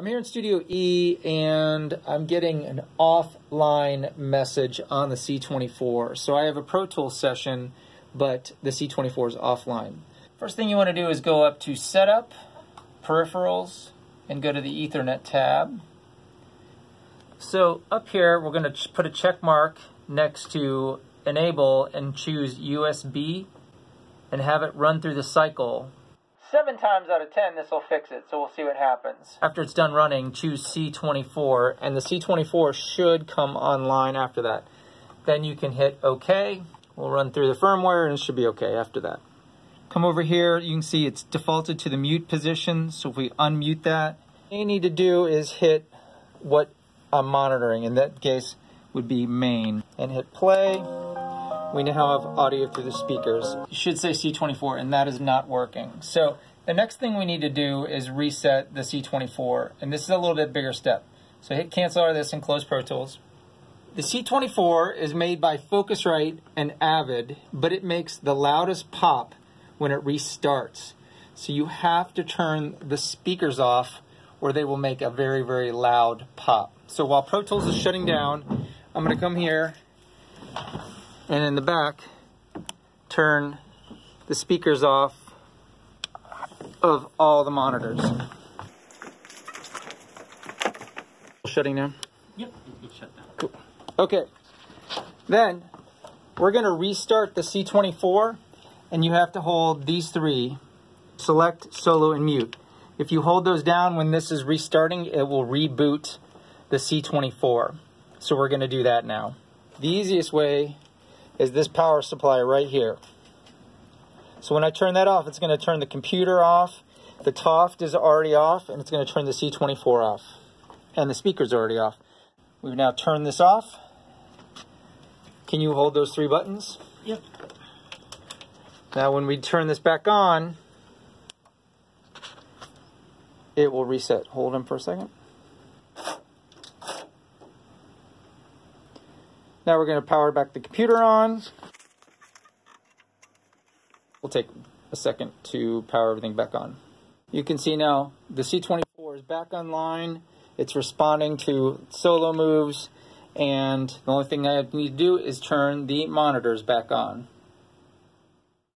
I'm here in Studio E and I'm getting an offline message on the C24. So I have a Pro Tools session, but the C24 is offline. First thing you want to do is go up to Setup, Peripherals, and go to the Ethernet tab. So up here, we're going to put a check mark next to Enable and choose USB and have it run through the cycle Seven times out of ten, this will fix it, so we'll see what happens. After it's done running, choose C24, and the C24 should come online after that. Then you can hit OK. We'll run through the firmware, and it should be okay after that. Come over here, you can see it's defaulted to the mute position, so if we unmute that, all you need to do is hit what I'm monitoring, in that case would be main, and hit play we now have audio through the speakers. It should say C24 and that is not working. So the next thing we need to do is reset the C24 and this is a little bit bigger step. So hit cancel out of this and close Pro Tools. The C24 is made by Focusrite and Avid, but it makes the loudest pop when it restarts. So you have to turn the speakers off or they will make a very, very loud pop. So while Pro Tools is shutting down, I'm gonna come here and in the back turn the speakers off of all the monitors. Shutting down? Yep, it's shut down. Cool. Okay. Then we're going to restart the C24 and you have to hold these three, select, solo, and mute. If you hold those down when this is restarting, it will reboot the C24. So we're going to do that now. The easiest way is this power supply right here. So when I turn that off, it's going to turn the computer off, the Toft is already off, and it's going to turn the C24 off. And the speaker's already off. We've now turned this off. Can you hold those three buttons? Yep. Now when we turn this back on, it will reset. Hold them for a second. Now we're going to power back the computer on. We'll take a second to power everything back on. You can see now the C24 is back online. It's responding to solo moves. And the only thing I need to do is turn the monitors back on.